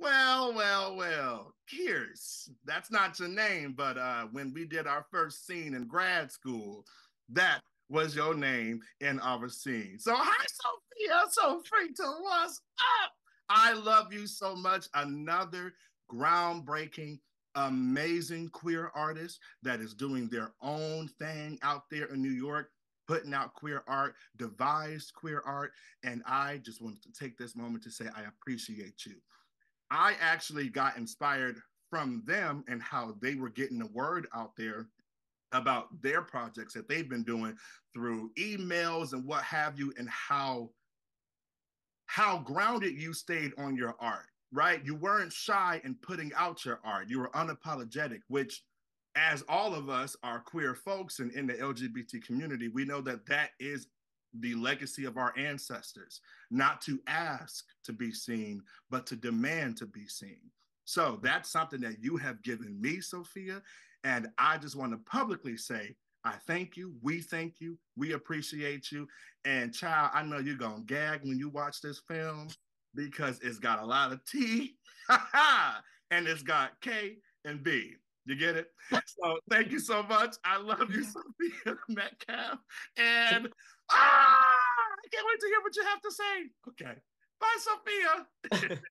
Well, well, well, Kierce. That's not your name, but uh, when we did our first scene in grad school, that was your name in our scene. So, hi, Sophia. So free to what's up? I love you so much. Another groundbreaking, amazing queer artist that is doing their own thing out there in New York putting out queer art, devised queer art. And I just wanted to take this moment to say I appreciate you. I actually got inspired from them and how they were getting the word out there about their projects that they've been doing through emails and what have you and how how grounded you stayed on your art right? You weren't shy in putting out your art. You were unapologetic which as all of us are queer folks and in the lgbt community we know that that is the legacy of our ancestors, not to ask to be seen, but to demand to be seen. So that's something that you have given me, Sophia. And I just want to publicly say, I thank you. We thank you. We appreciate you. And child, I know you're going to gag when you watch this film because it's got a lot of T and it's got K and B. You get it? So thank you so much. I love you, Sophia Metcalf. And ah, can't wait to hear what you have to say. Okay. Bye, Sophia.